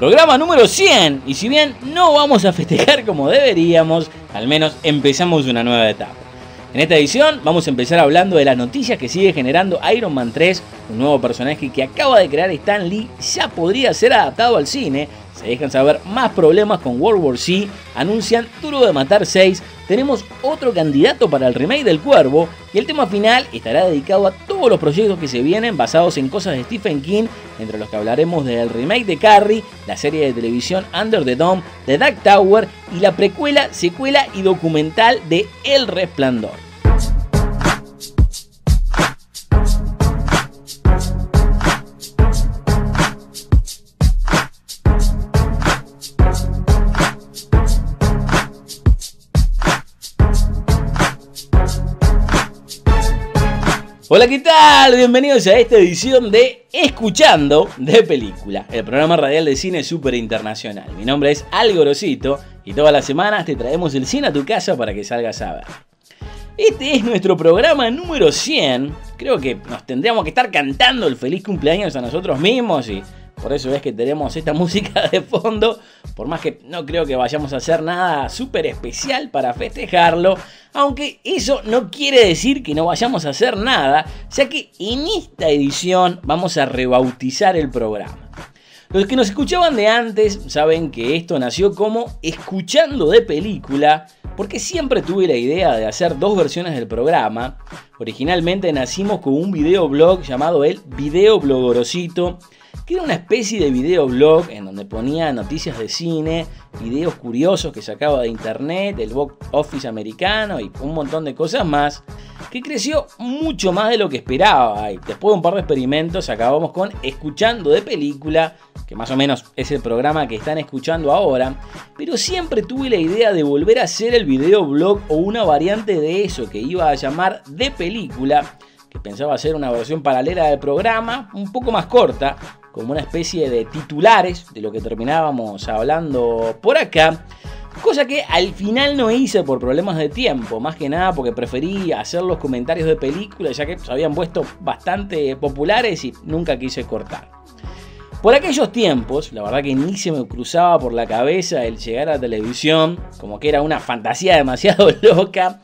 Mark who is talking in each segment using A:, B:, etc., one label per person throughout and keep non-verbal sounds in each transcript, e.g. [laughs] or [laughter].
A: Programa número 100. Y si bien no vamos a festejar [laughs] como deberíamos, al menos empezamos una nueva etapa. En esta edición vamos a empezar hablando de las noticias que sigue generando Iron Man 3, un nuevo personaje que acaba de crear Stan Lee, ya podría ser adaptado al cine, se dejan saber más problemas con World War Z, anuncian Duro de Matar 6, tenemos otro candidato para el remake del Cuervo y el tema final estará dedicado a todos los proyectos que se vienen basados en cosas de Stephen King, entre los que hablaremos del remake de Carrie, la serie de televisión Under the Dome, de Dark Tower y la precuela, secuela y documental de El Resplandor. Hola, ¿qué tal? Bienvenidos a esta edición de Escuchando de Película, el programa radial de cine súper internacional. Mi nombre es Algo Rosito y todas las semanas te traemos el cine a tu casa para que salgas a ver. Este es nuestro programa número 100. Creo que nos tendríamos que estar cantando el feliz cumpleaños a nosotros mismos y por eso es que tenemos esta [laughs] música de fondo. Por más que no creo que vayamos a hacer nada súper especial para festejarlo. Aunque eso no quiere decir que no vayamos a hacer nada. Ya que en esta edición vamos a rebautizar el programa. Los que nos escuchaban de antes saben que esto nació como escuchando de película, porque siempre tuve la idea de hacer dos versiones del programa. Originalmente nacimos con un videoblog llamado el Video Blogorosito, que era una especie de videoblog en donde ponía noticias de cine, videos curiosos que sacaba de internet, el box office americano y un montón de cosas más, que creció mucho más de lo que esperaba. Y después de un par de experimentos acabamos con Escuchando de Película, que más o menos es el programa que están escuchando ahora, pero siempre tuve la idea de volver a hacer el videoblog o una variante de eso que iba a llamar de película que pensaba hacer una versión paralela del programa, un poco más corta, como una especie de titulares de lo que terminábamos hablando por acá. Cosa que al final no hice por problemas de tiempo, más que nada porque preferí hacer los comentarios de películas ya que se habían puesto bastante populares y nunca quise cortar. Por aquellos tiempos, la verdad que ni se me cruzaba por la cabeza el llegar a la televisión, como que era una fantasía demasiado [laughs] loca.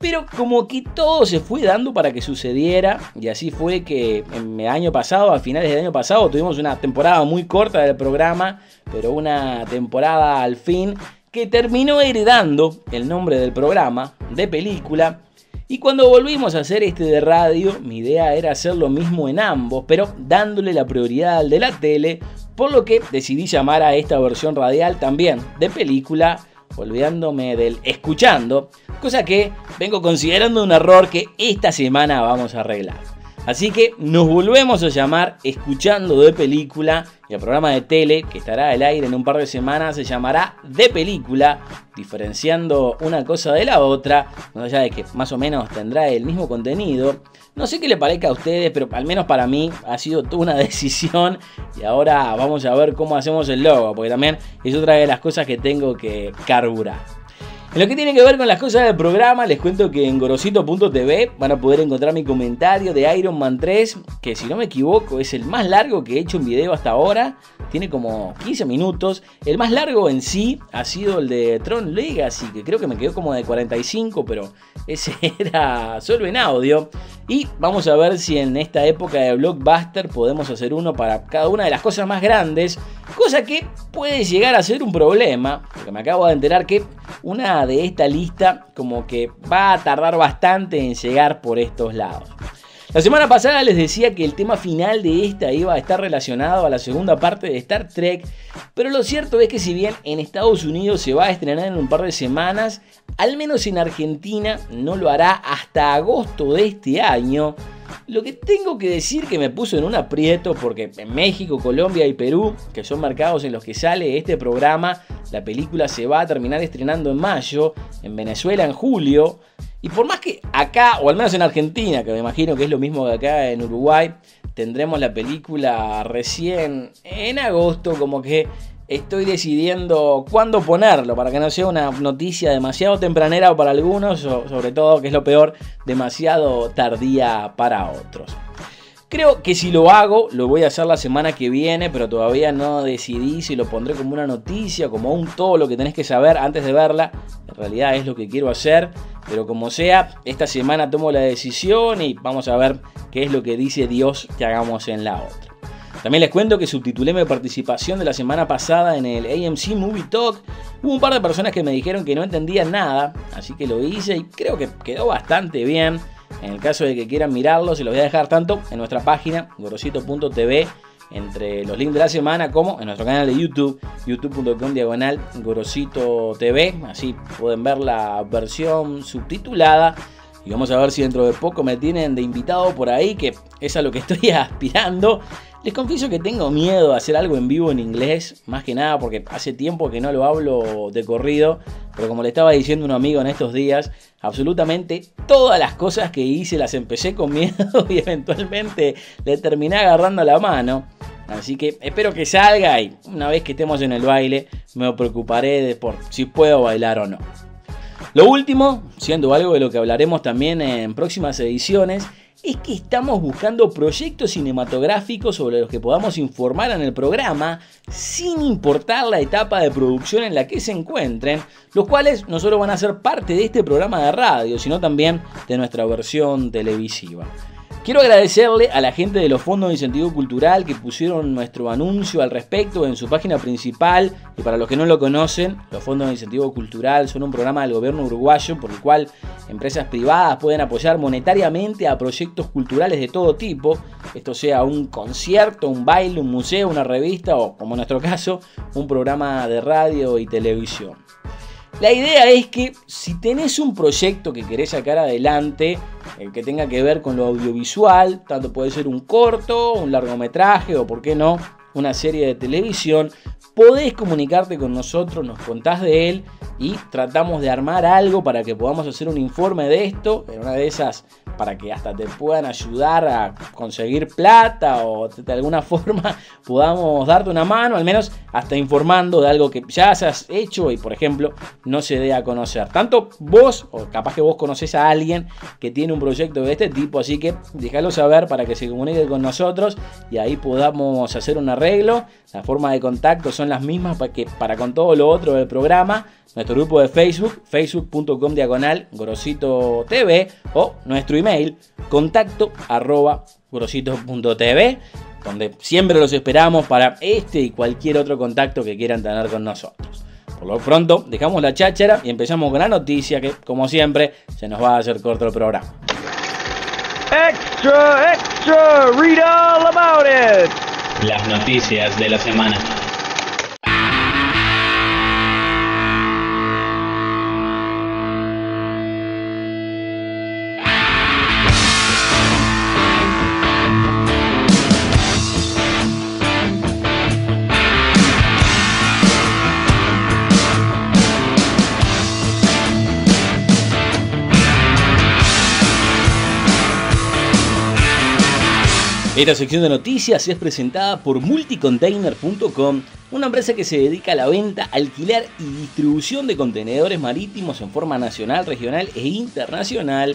A: Pero como que todo se fue dando para que sucediera. Y así fue que en el año pasado, a finales del año pasado, tuvimos una temporada muy corta del programa. Pero una temporada al fin que terminó heredando el nombre del programa, de película. Y cuando volvimos a hacer este de radio, mi idea era hacer lo mismo en ambos, pero dándole la prioridad al de la tele, por lo que decidí llamar a esta versión radial también de película olvidándome del escuchando, cosa que vengo considerando un error que esta semana vamos a arreglar. Así que nos volvemos a llamar Escuchando de Película y el programa de tele que estará al aire en un par de semanas se llamará De Película, diferenciando una cosa de la otra, más allá de que más o menos tendrá el mismo contenido. No sé qué le parezca a ustedes, pero al menos para mí ha sido toda una [laughs] decisión y ahora vamos a ver cómo hacemos el logo, porque también es otra de las cosas que tengo que carburar. En lo que tiene que ver con las cosas del programa, les cuento que en gorosito.tv van a poder encontrar mi comentario de Iron Man 3, que si no me equivoco es el más largo que he hecho en video hasta ahora. Tiene como 15 minutos. El más largo en sí ha sido el de Tron Legacy, que creo que me quedó como de 45, pero ese [laughs] era solo en audio. Y vamos a ver si en esta época de blockbuster podemos hacer uno para cada una de las cosas más grandes. Cosa que puede llegar a ser un problema, porque me acabo de enterar que una de esta lista como que va a tardar bastante en llegar por estos lados. La semana pasada les decía que el tema final de esta iba a estar relacionado a la segunda parte de Star Trek, pero lo cierto es que si bien en Estados Unidos se va a estrenar en un par de semanas, al menos en Argentina no lo hará hasta agosto de este año. Lo que tengo que decir que me puso en un aprieto porque en México, Colombia y Perú, que son mercados en los que sale este programa, la película se va a terminar estrenando en mayo, en Venezuela en julio. Y por más que acá, o al menos en Argentina, que me imagino que es lo mismo que acá en Uruguay, tendremos la película recién en agosto, como que estoy decidiendo cuándo ponerlo para que no sea una noticia demasiado tempranera para algunos, o sobre todo, que es lo peor, demasiado tardía para otros. Creo que si lo hago, lo voy a hacer la semana que viene, pero todavía no decidí si lo pondré como una noticia, como un todo lo que tenés que saber antes de verla. En realidad es lo que quiero hacer, pero como sea, esta semana tomo la decisión y vamos a ver qué es lo que dice Dios que hagamos en la otra. También les cuento que subtitulé mi participación de la semana pasada en el AMC Movie Talk. Hubo un par de personas que me dijeron que no entendían nada, así que lo hice y creo que quedó bastante bien. En el caso de que quieran mirarlo, se los voy a dejar tanto en nuestra página, gorosito.tv, entre los links de la semana, como en nuestro canal de YouTube, youtube.com diagonal gorosito. Así pueden ver la versión subtitulada. Y vamos a ver si dentro de poco me tienen de invitado por ahí, que es a lo que [laughs] estoy aspirando. Les confieso que tengo miedo de hacer algo en vivo en inglés, más que nada porque hace tiempo que no lo hablo de corrido, pero como le estaba diciendo un amigo en estos días, absolutamente todas las cosas que hice las empecé con miedo [laughs] y eventualmente le terminé agarrando la mano. Así que espero que salga y una vez que estemos en el baile me preocuparé de por si puedo bailar o no. Lo último, siendo algo de lo que hablaremos también en próximas ediciones, es que estamos buscando proyectos cinematográficos sobre los que podamos informar en el programa sin importar la etapa de producción en la que se encuentren, los cuales no solo van a ser parte de este programa de radio, sino también de nuestra versión televisiva. Quiero agradecerle a la gente de los fondos de incentivo cultural que pusieron nuestro anuncio al respecto en su página principal. Y para los que no lo conocen, los fondos de incentivo cultural son un programa del gobierno uruguayo por el cual empresas privadas pueden apoyar monetariamente a proyectos culturales de todo tipo. Esto sea un concierto, un baile, un museo, una revista o, como en nuestro caso, un programa de radio y televisión. La idea es que si tenés un proyecto que querés sacar adelante, el que tenga que ver con lo audiovisual, tanto puede ser un corto, un largometraje o, por qué no, una serie de televisión, podés comunicarte con nosotros, nos contás de él y tratamos de armar algo para que podamos hacer un informe de esto, en una de esas para que hasta te puedan ayudar a conseguir plata o de alguna [laughs] forma podamos darte una mano, al menos hasta informando de algo que ya has hecho y por ejemplo no se dé a conocer. Tanto vos o capaz que vos conoces a alguien que tiene un proyecto de este tipo, así que déjalo saber para que se comunique con nosotros y ahí podamos hacer un arreglo. La forma de contacto son las mismas para que para con todo lo otro del programa nuestro grupo de Facebook, facebook.com diagonal grosito TV o nuestro email contacto arroba grosito.tv donde siempre los esperamos para este y cualquier otro contacto que quieran tener con nosotros. Por lo pronto, dejamos la cháchara y empezamos con la noticia que, como siempre, se nos va a hacer corto el programa.
B: Extra, extra, read all about it.
C: Las noticias de la semana.
A: Esta sección de noticias es presentada por multicontainer.com, una empresa que se dedica a la venta, alquiler y distribución de contenedores marítimos en forma nacional, regional e internacional.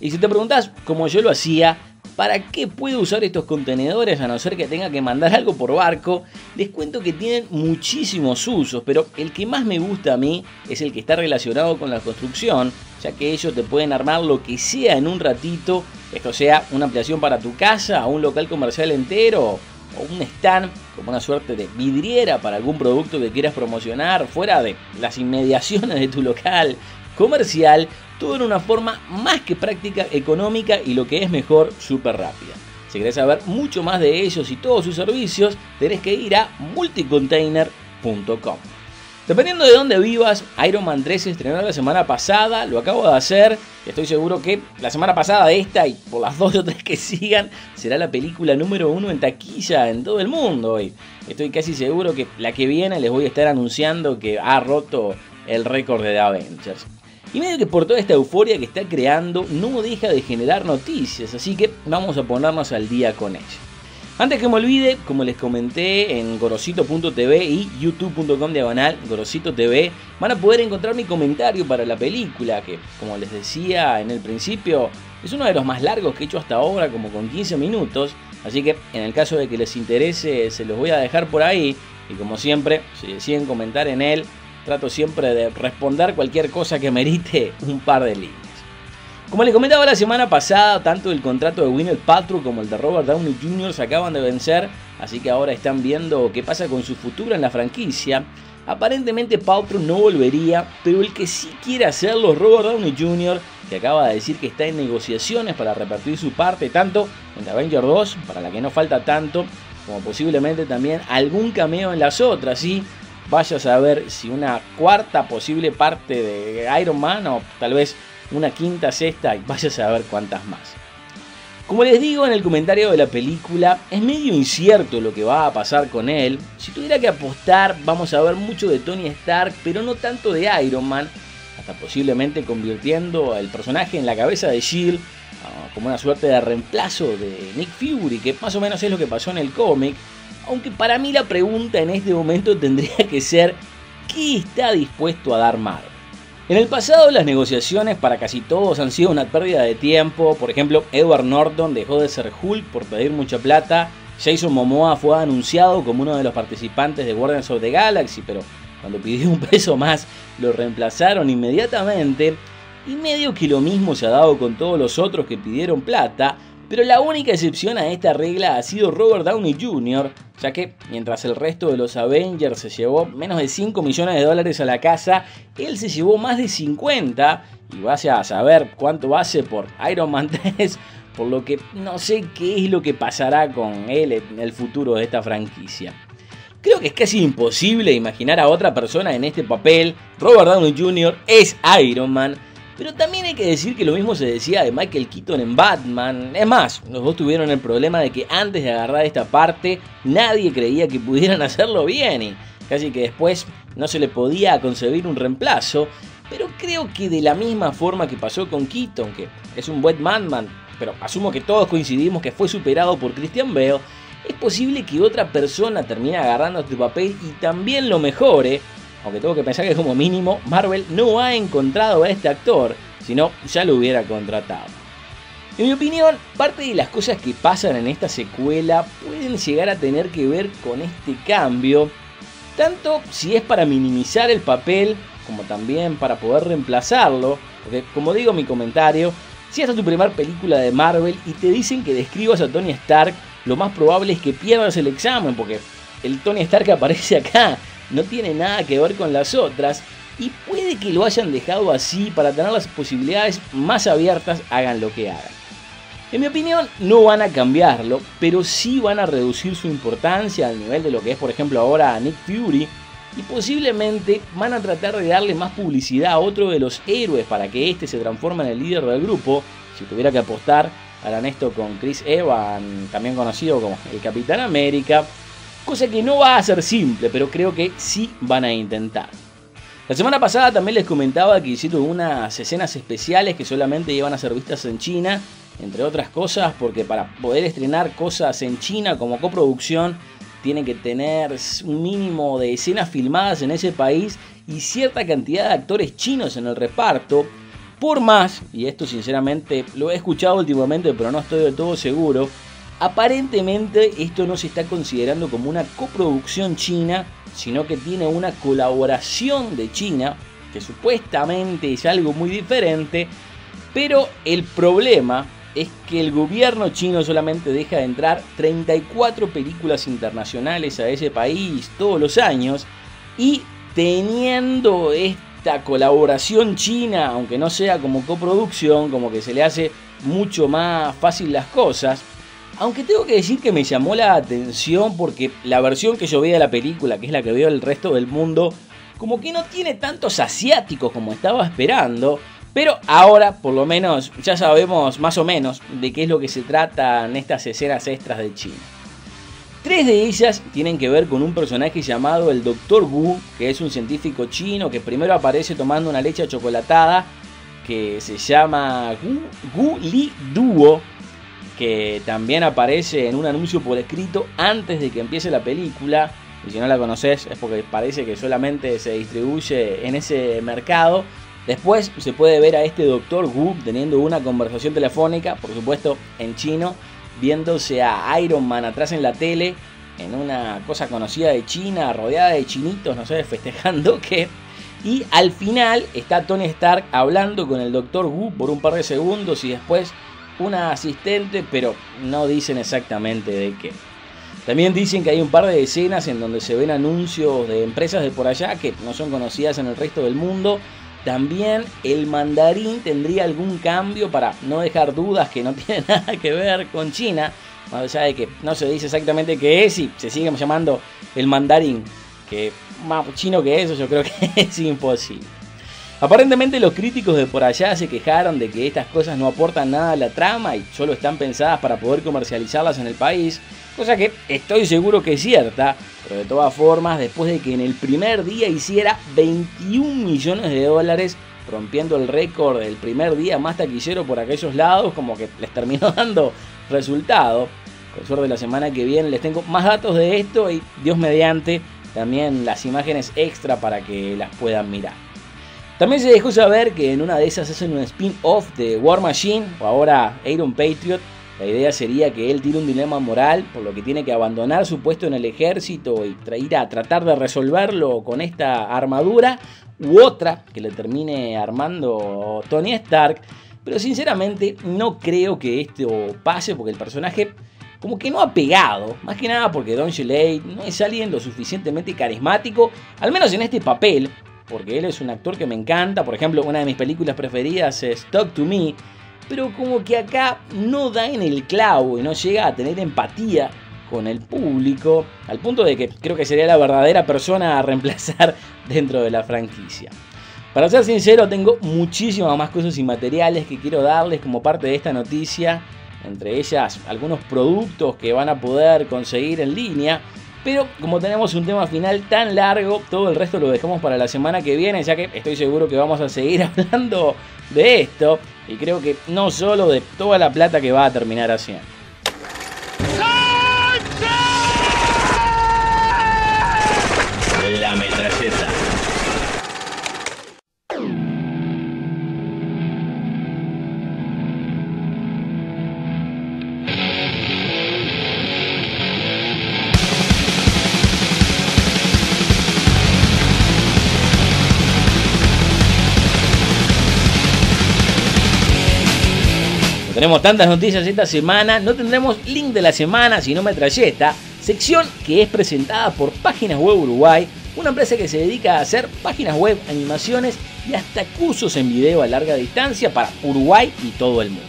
A: Y si te preguntas cómo yo lo hacía, ¿para qué puedo usar estos contenedores a no ser que tenga que mandar algo por barco? Les cuento que tienen muchísimos usos, pero el que más me gusta a mí es el que está relacionado con la construcción, ya que ellos te pueden armar lo que sea en un ratito esto sea una ampliación para tu casa, un local comercial entero o un stand como una suerte de vidriera para algún producto que quieras promocionar fuera de las inmediaciones de tu local comercial, todo en una forma más que práctica, económica y lo que es mejor, súper rápida. Si querés saber mucho más de ellos y todos sus servicios, tenés que ir a multicontainer.com. Dependiendo de dónde vivas, Iron Man 3 se estrenó la semana pasada, lo acabo de hacer. Estoy seguro que la semana pasada esta y por las dos o tres que sigan, será la película número uno en taquilla en todo el mundo. Y estoy casi seguro que la que viene les voy a estar anunciando que ha roto el récord de The Avengers. Y medio que por toda esta euforia que está creando, no deja de generar noticias, así que vamos a ponernos al día con ella. Antes que me olvide, como les comenté en gorosito.tv y youtube.com diagonal gorosito TV, van a poder encontrar mi comentario para la película, que como les decía en el principio, es uno de los más largos que he hecho hasta ahora, como con 15 minutos, Así que en el caso de que les interese, se los voy a dejar por ahí. Y como siempre, si deciden comentar en él, trato siempre de responder cualquier cosa que merite un par de líneas. Como les comentaba la semana pasada, tanto el contrato de Winner Paltrow como el de Robert Downey Jr. se acaban de vencer, así que ahora están viendo qué pasa con su futuro en la franquicia. Aparentemente Paltrow no volvería, pero el que sí quiere hacerlo es Robert Downey Jr., que acaba de decir que está en negociaciones para repartir su parte tanto en Avenger 2, para la que no falta tanto, como posiblemente también algún cameo en las otras, y vaya a saber si una cuarta posible parte de Iron Man o tal vez una quinta, sexta y vaya a saber cuántas más. Como les digo en el comentario de la película, es medio incierto lo que va a pasar con él. Si tuviera que apostar, vamos a ver mucho de Tony Stark, pero no tanto de Iron Man, hasta posiblemente convirtiendo al personaje en la cabeza de Shield ah, como una suerte de reemplazo de Nick Fury, que más o menos es lo que pasó en el cómic. Aunque para mí la pregunta en este momento [laughs] tendría que ser, ¿qué está dispuesto a dar Marvel? En el pasado las negociaciones para casi todos han sido una pérdida de tiempo. Por ejemplo, Edward Norton dejó de ser Hulk por pedir mucha plata. Jason Momoa fue anunciado como uno de los participantes de Guardians of the Galaxy, pero cuando pidió un [laughs] peso más lo reemplazaron inmediatamente. Y medio que lo mismo se ha dado con todos los otros que pidieron plata. Pero la única excepción a esta regla ha sido Robert Downey Jr., ya que mientras el resto de los Avengers se llevó menos de 5 millones de dólares a la casa, él se llevó más de 50 y vaya a saber cuánto hace por Iron Man [laughs] 3, por lo que no sé qué es lo que pasará con él en el futuro de esta franquicia. Creo que es casi imposible imaginar a otra persona en este papel. Robert Downey Jr. es Iron Man pero también hay que decir que lo mismo se decía de Michael Keaton en Batman. Es más, los dos tuvieron el problema de que antes de agarrar esta parte nadie creía que pudieran [laughs] hacerlo bien y casi que después no se le podía concebir un reemplazo. Pero creo que de la misma forma que pasó con Keaton, que es un buen Batman, pero asumo que todos coincidimos que fue superado por Christian Bale, es posible que otra persona termine agarrando este papel y también lo mejore aunque tengo que pensar que como mínimo Marvel no ha encontrado a este actor, si no ya lo hubiera contratado. En mi opinión, parte de las cosas que pasan en esta secuela pueden llegar a tener que ver con este cambio, tanto si es para minimizar el papel como también para poder reemplazarlo, porque como digo en mi comentario, si esta es tu primera película de Marvel y te dicen que describas a Tony Stark, lo más probable es que pierdas el examen, porque el Tony Stark aparece acá no tiene nada que ver con las otras y puede que lo hayan dejado así para tener las posibilidades más abiertas, hagan lo que hagan. En mi opinión, no van a cambiarlo, pero sí van a reducir su importancia al nivel de lo que es, por ejemplo, ahora Nick Fury. Y posiblemente van a tratar de darle más publicidad a otro de los héroes para que este se transforme en el líder del grupo. Si tuviera que apostar, harán esto con Chris Evans, también conocido como el Capitán América. Cosa que no va a ser simple, pero creo que sí van a intentar. La semana pasada también les comentaba que hicieron unas escenas especiales que solamente iban a ser vistas en China, entre otras cosas, porque para poder estrenar cosas en China como coproducción, tienen que tener un mínimo de escenas filmadas en ese país y cierta cantidad de actores chinos en el reparto. Por más, y esto sinceramente lo he escuchado últimamente, pero no estoy del todo seguro, Aparentemente esto no se está considerando como una coproducción china, sino que tiene una colaboración de China, que supuestamente es algo muy diferente, pero el problema es que el gobierno chino solamente deja de entrar 34 películas internacionales a ese país todos los años y teniendo esta colaboración china, aunque no sea como coproducción, como que se le hace mucho más fácil las cosas, aunque tengo que decir que me llamó la atención porque la versión que yo vi de la película, que es la que veo el resto del mundo, como que no tiene tantos asiáticos como estaba esperando. Pero ahora, por lo menos, ya sabemos más o menos de qué es lo que se trata en estas escenas extras de China. Tres de ellas tienen que ver con un personaje llamado el Dr. Wu, que es un científico chino que primero aparece tomando una leche chocolatada que se llama Gu Li Duo, que también aparece en un anuncio por escrito antes de que empiece la película. Y si no la conoces es porque parece que solamente se distribuye en ese mercado. Después se puede ver a este doctor Wu teniendo una conversación telefónica, por supuesto en chino, viéndose a Iron Man atrás en la tele, en una cosa conocida de China, rodeada de chinitos, no sé, [laughs] festejando que... Y al final está Tony Stark hablando con el Dr. Wu por un par de segundos y después una asistente, pero no dicen exactamente de qué. También dicen que hay un par de escenas en donde se ven anuncios de empresas de por allá que no son conocidas en el resto del mundo. También el mandarín tendría algún cambio para no dejar dudas que no [laughs] tiene nada que ver con China. Más allá de que no se dice exactamente qué es y se sigue llamando el mandarín. Que más chino que eso yo creo que [laughs] es imposible. Aparentemente los críticos de por allá se quejaron de que estas cosas no aportan nada a la trama y solo están pensadas para poder comercializarlas en el país, cosa que estoy seguro que es cierta, pero de todas formas, después de que en el primer día hiciera 21 millones de dólares, rompiendo el récord del primer día más taquillero por aquellos lados, como que les terminó [laughs] dando resultado. Por suerte la semana que viene les tengo más datos de esto y Dios mediante también las imágenes extra para que las puedan mirar. También se dejó saber que en una de esas hacen un spin-off de War Machine o ahora Iron Patriot. La idea sería que él tiene un dilema moral por lo que tiene que abandonar su puesto en el ejército y ir a tratar de resolverlo con esta armadura u otra que le termine armando Tony Stark. Pero sinceramente no creo que esto pase porque el personaje como que no ha pegado. Más que nada porque Don Shelley no es alguien lo suficientemente carismático, al menos en este papel, porque él es un actor que me encanta. Por ejemplo, una de mis películas preferidas es Talk to Me. Pero como que acá no da en el clavo y no llega a tener empatía con el público, al punto de que creo que sería la verdadera persona a reemplazar [laughs] dentro de la franquicia. Para ser sincero, tengo muchísimas más cosas inmateriales que quiero darles como parte de esta noticia, entre ellas algunos productos que van a poder conseguir en línea, pero como tenemos un tema final tan largo, todo el resto lo dejamos para la semana que viene, ya que estoy seguro que vamos a seguir [laughs] hablando de esto. Y creo que no solo de toda la plata que va a terminar haciendo. Tenemos tantas noticias esta semana, no tendremos link de la semana, sino metralleta, sección que es presentada por Páginas Web Uruguay, una empresa que se dedica a hacer páginas web, animaciones y hasta cursos en video a larga distancia para Uruguay y todo el mundo.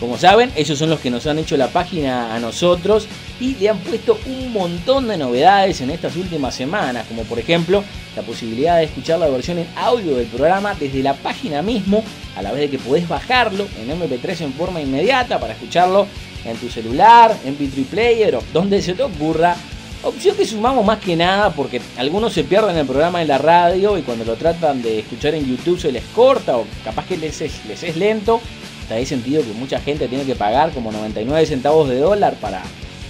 A: Como saben, ellos son los que nos han hecho la página a nosotros y le han puesto un montón de novedades en estas últimas semanas, como por ejemplo la posibilidad de escuchar la versión en audio del programa desde la página mismo, a la vez de que podés bajarlo en MP3 en forma inmediata para escucharlo en tu celular, en MP3 Player o donde se te ocurra. Opción que sumamos más que nada porque algunos se pierden el programa en la radio y cuando lo tratan de escuchar en YouTube se les corta o capaz que les es, les es lento hay sentido que mucha gente tiene que pagar como 99 centavos de dólar para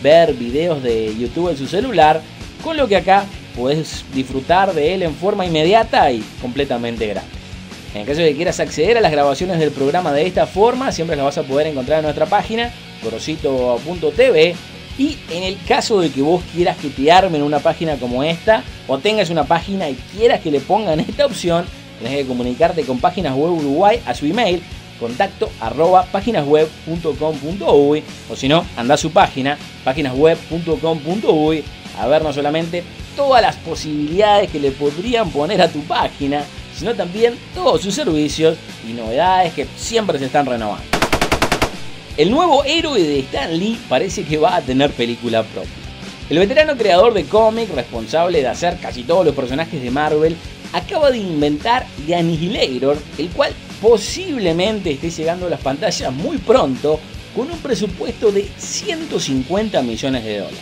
A: ver videos de YouTube en su celular, con lo que acá puedes disfrutar de él en forma inmediata y completamente gratis. En caso de que quieras acceder a las grabaciones del programa de esta forma, siempre las vas a poder encontrar en nuestra página, gorosito.tv. Y en el caso de que vos quieras que te armen una página como esta, o tengas una página y quieras que le pongan [laughs] esta opción, tenés que comunicarte con Páginas Web Uruguay a su email contacto arroba páginasweb.com.uy o si no, anda a su página páginasweb.com.uy a ver no solamente todas las posibilidades que le podrían poner a tu página, sino también todos sus servicios y novedades que siempre se están renovando. El nuevo héroe de Stan Lee parece que va a tener película propia. El veterano creador de cómic, responsable de hacer casi todos los personajes de Marvel, acaba de inventar The Annihilator, el cual posiblemente esté llegando a las pantallas muy pronto con un presupuesto de 150 millones de dólares.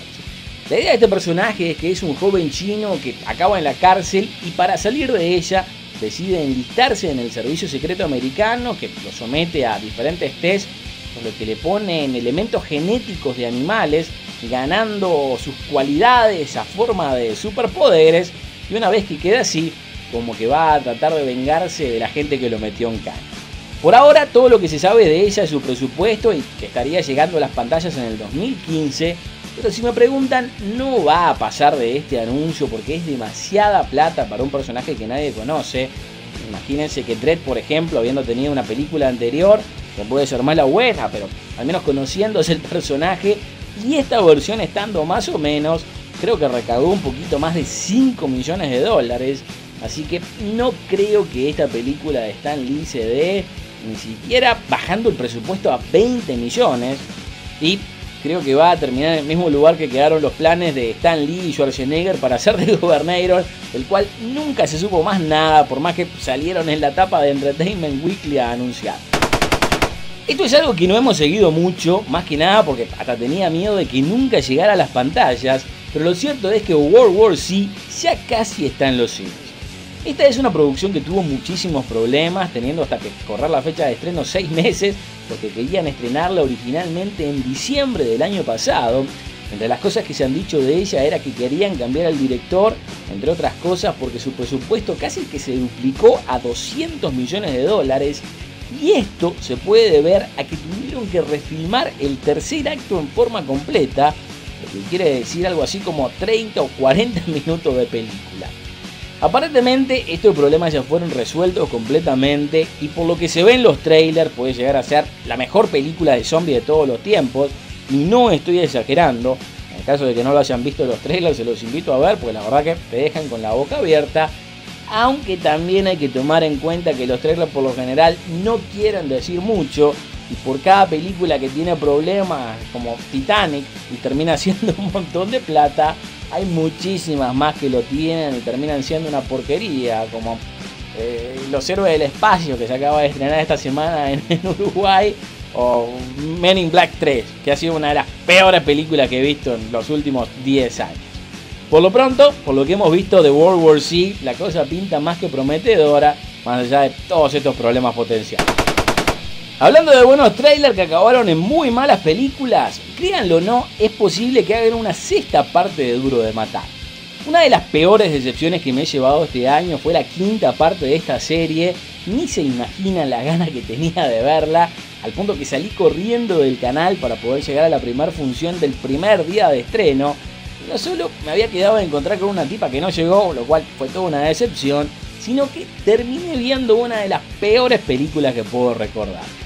A: La idea de este personaje es que es un joven chino que acaba en la cárcel y para salir de ella decide enlistarse en el servicio secreto americano que lo somete a diferentes tests con lo que le ponen elementos genéticos de animales ganando sus cualidades a forma de superpoderes y una vez que queda así como que va a tratar de vengarse de la gente que lo metió en cana. Por ahora todo lo que se sabe de ella es su presupuesto y que estaría llegando a las pantallas en el 2015, pero si me preguntan no va a pasar de este anuncio porque es demasiada plata para un personaje que nadie conoce. Imagínense que Dredd, por ejemplo, habiendo tenido una película anterior, que puede ser mala o buena, pero al menos conociéndose el personaje, y esta versión estando más o menos, creo que recaudó un poquito más de 5 millones de dólares. Así que no creo que esta película de Stan Lee se dé ni siquiera bajando el presupuesto a 20 millones. Y creo que va a terminar en el mismo lugar que quedaron los planes de Stan Lee y Schwarzenegger para ser The [laughs] Governator, el cual nunca se supo más nada, por más que salieron en la tapa de Entertainment Weekly a anunciar. Esto es algo que no hemos seguido mucho, más que nada porque hasta tenía miedo de que nunca llegara a las pantallas, pero lo cierto es que World War Z ya casi está en los cines. Esta es una producción que tuvo muchísimos problemas, teniendo hasta que correr la fecha de estreno seis [laughs] meses, porque querían estrenarla originalmente en diciembre del año pasado. Entre las cosas que se han dicho de ella era que querían cambiar al director, entre otras cosas porque su presupuesto casi que se duplicó a 200 millones de dólares y esto se puede deber a que tuvieron que refilmar el tercer acto en forma completa, lo que quiere decir algo así como 30 o 40 [laughs] minutos de película. Aparentemente estos problemas ya fueron resueltos completamente y por lo que se ve en los trailers puede llegar a ser la mejor película de zombie de todos los tiempos. Y no estoy exagerando. En caso de que no lo hayan visto los trailers se los invito a ver porque la verdad que te dejan con la boca abierta. Aunque también hay que tomar en cuenta que los trailers por lo general no quieren decir mucho. Y por cada película que tiene problemas como Titanic y termina [laughs] siendo un montón de plata, hay muchísimas más que lo tienen y terminan siendo una porquería, como eh, Los Héroes del Espacio que se acaba de estrenar esta semana en, en [laughs] Uruguay o Men in Black 3, que ha sido una de las peores películas que he visto en los últimos 10 años. Por lo pronto, por lo que hemos visto de World War Z, la cosa pinta más que prometedora, más allá de todos estos problemas potenciales. Hablando de buenos trailers que acabaron en muy malas películas, créanlo o no, es posible que hagan una sexta parte de Duro de Matar. Una de las peores decepciones que me he llevado este año fue la quinta parte de esta serie. Ni se imaginan la gana que tenía de verla, al punto que salí corriendo del canal para poder llegar a la primera función del primer día de estreno no solo me había quedado de encontrar con una tipa que no llegó, lo cual fue toda una decepción, sino que terminé viendo una de las peores películas que puedo recordar.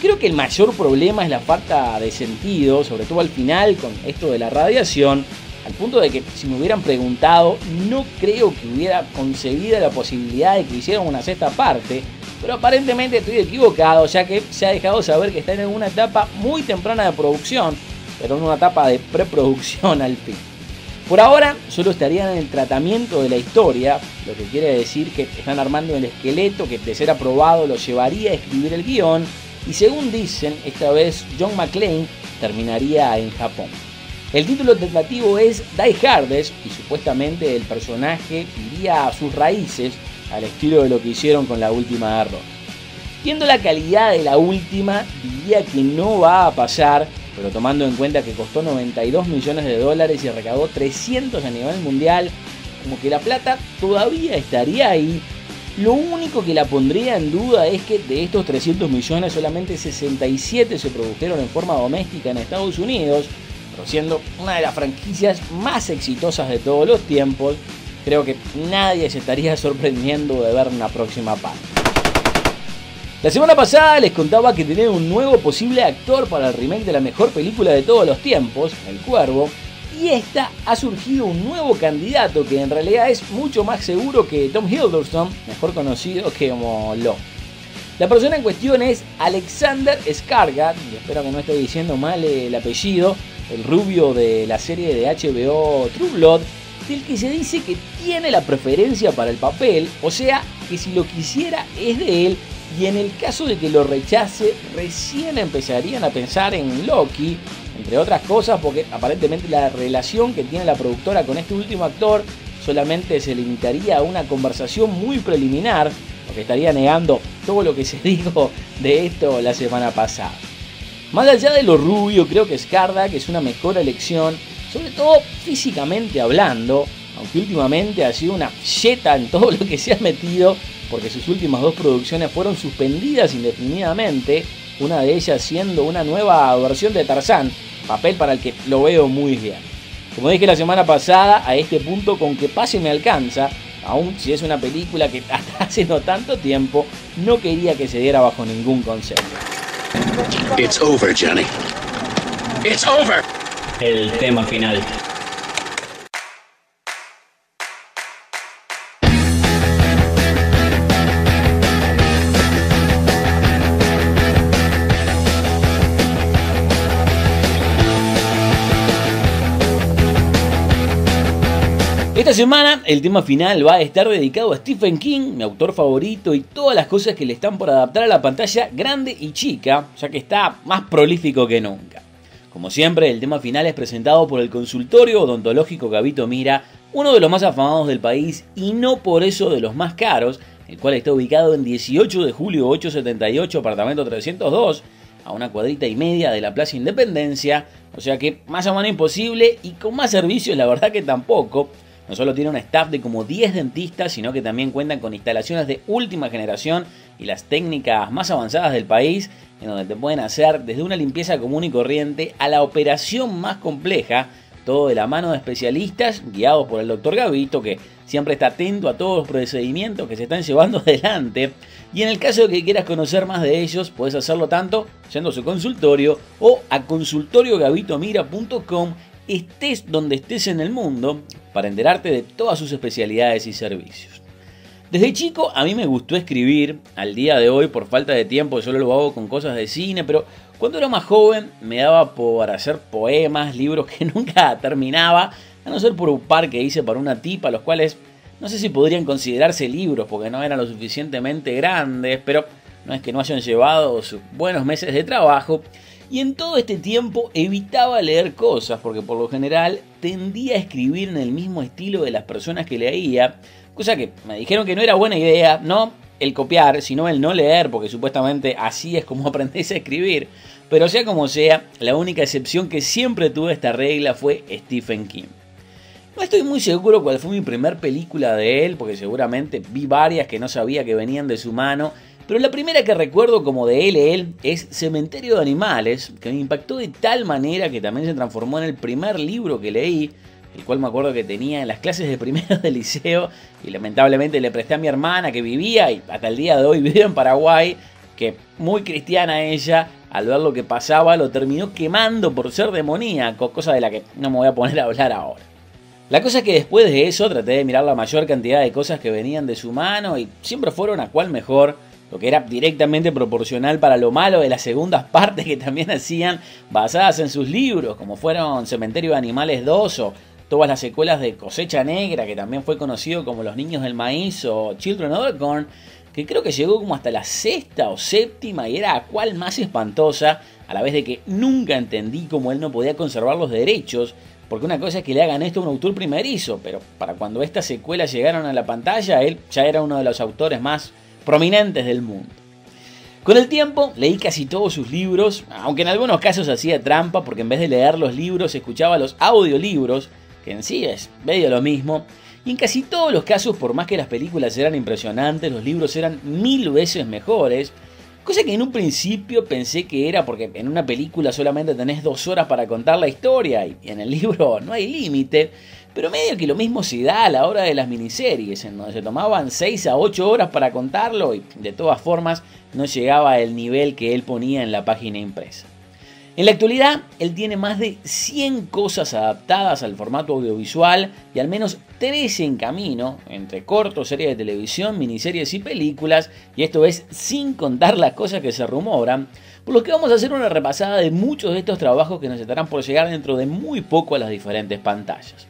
A: Creo que el mayor problema es la falta de sentido, sobre todo al final con esto de la radiación, al punto de que si me hubieran preguntado, no creo que hubiera concebido la posibilidad de que hicieran una sexta parte, pero aparentemente estoy equivocado, ya que se ha dejado saber que está en una etapa muy temprana de producción, pero en una etapa de preproducción al fin. Por ahora solo estarían en el tratamiento de la historia, lo que quiere decir que están armando el esqueleto que de ser aprobado lo llevaría a escribir el guion y según dicen, esta vez John McClane terminaría en Japón. El título tentativo es Die Hardest y supuestamente el personaje iría a sus raíces al estilo de lo que hicieron con la última de Viendo la calidad de la última, diría que no va a pasar pero tomando en cuenta que costó 92 millones de dólares y recaudó 300 a nivel mundial, como que la plata todavía estaría ahí. Lo único que la pondría en duda es que de estos 300 millones solamente 67 se produjeron en forma doméstica en Estados Unidos, pero siendo una de las franquicias más exitosas de todos los tiempos, creo que nadie se estaría [laughs] sorprendiendo de ver una próxima parte. La semana pasada les contaba que tenía un nuevo posible actor para el remake de la mejor película de todos los tiempos, El Cuervo, y esta ha surgido un nuevo candidato que en realidad es mucho más seguro que Tom Hiddleston, mejor conocido que como Lo. La persona en cuestión es Alexander Skarsgård, y espero que no esté diciendo mal el apellido, el rubio de la serie de HBO True Blood, del que se dice que tiene la preferencia para el papel, o sea, que si lo quisiera es de él y en el caso de que lo rechace, recién empezarían a pensar en Loki, entre otras cosas, porque aparentemente la relación que tiene la productora con este último actor solamente se limitaría a una conversación muy preliminar, porque estaría negando todo lo que se [laughs] dijo de esto la semana pasada. Más allá de lo rubio, creo que Skarda, que es una mejor elección, sobre todo físicamente hablando, aunque últimamente ha sido una yeta en todo lo que se ha metido, porque sus últimas dos producciones fueron suspendidas indefinidamente, una de ellas siendo una nueva versión de Tarzán, papel para el que lo veo muy bien. Como dije la semana pasada, a este punto con que pase me alcanza, aun si es una película que [laughs] hasta hace no tanto tiempo no quería que se diera bajo ningún concepto.
D: It's over, Johnny. It's over.
C: El tema final.
A: Esta semana el tema final va a estar dedicado a Stephen King, mi autor favorito, y todas las cosas que le están por adaptar a la pantalla grande y chica, ya que está más prolífico que nunca. Como siempre, el tema final es presentado por el consultorio odontológico Gavito Mira, uno de los más afamados del país y no por eso de los más caros, el cual está ubicado en 18 de julio 878, apartamento 302, a una cuadrita y media de la Plaza Independencia, o sea que más o menos imposible y con más servicios la verdad que tampoco. No solo tiene un staff de como 10 dentistas, sino que también cuentan con instalaciones de última generación y las técnicas más avanzadas del país, en donde te pueden hacer desde una limpieza común y corriente a la operación más compleja, todo de la mano de especialistas guiados por el doctor Gavito, que siempre está atento a todos los procedimientos que se están llevando [laughs] adelante. Y en el caso de que quieras conocer más de ellos, puedes hacerlo tanto yendo a su consultorio o a consultoriogavitomira.com estés donde estés en el mundo para enterarte de todas sus especialidades y servicios. Desde chico a mí me gustó escribir, al día de hoy por falta de tiempo solo lo hago con cosas de cine, pero cuando era más joven me daba por hacer poemas, libros que [laughs] nunca terminaba, a no ser por un par que hice para una tipa, los cuales no sé si podrían considerarse libros porque no eran lo suficientemente grandes, pero no es que no hayan llevado sus buenos meses de trabajo. Y en todo este tiempo evitaba leer cosas, porque por lo general tendía a escribir en el mismo estilo de las personas que leía, cosa que me dijeron que no era buena idea, no el copiar, sino el no leer, porque supuestamente así es como [laughs] aprendés a escribir. Pero sea como sea, la única excepción que siempre tuve a esta regla fue Stephen King. No estoy muy seguro cuál fue mi primer película de él, porque seguramente vi varias que no sabía que venían de su mano pero la primera que recuerdo como de él es Cementerio de Animales, que me impactó de tal manera que también se transformó en el primer libro que leí, el cual me acuerdo que tenía en las clases de primero del liceo y lamentablemente le presté a mi hermana que vivía y hasta el día de hoy vive en Paraguay, que muy cristiana ella, al ver lo que pasaba lo terminó quemando por ser demoníaco, cosa de la que no me voy a poner a hablar ahora. La cosa es que después de eso traté de mirar la mayor cantidad de cosas que venían de su mano y siempre fueron a cual mejor lo que era directamente proporcional para lo malo de las segundas [laughs] partes que también hacían basadas en sus libros, como fueron Cementerio de Animales 2 o todas las secuelas de Cosecha Negra, que también fue conocido como Los Niños del Maíz o Children of the Corn, que creo que llegó como hasta la sexta o séptima y era a cual más espantosa, a la vez de que nunca entendí cómo él no podía conservar los derechos, porque una cosa es que le hagan esto a un autor primerizo, pero para cuando estas secuelas llegaron a la pantalla, él ya era uno de los autores más prominentes del mundo. Con el tiempo leí casi todos sus libros, aunque en algunos casos hacía trampa porque en vez de leer los libros escuchaba los audiolibros, que en sí es medio lo mismo, y en casi todos los casos, por más que las películas eran impresionantes, los libros eran mil veces mejores, cosa que en un principio pensé que era porque en una película solamente tenés dos horas para contar la historia y en el [laughs] libro no hay límite, pero medio que lo mismo se da a la hora de las miniseries, en donde se tomaban 6 a 8 horas para contarlo y de todas formas no llegaba al nivel que él ponía en la página impresa. En la actualidad, él tiene más de 100 cosas adaptadas al formato audiovisual y al menos 13 en camino, entre cortos, series de televisión, miniseries y películas, y esto es sin contar las cosas que se rumoran, por lo que vamos a hacer una repasada de muchos de estos trabajos que nos estarán por llegar dentro de muy poco a las diferentes pantallas.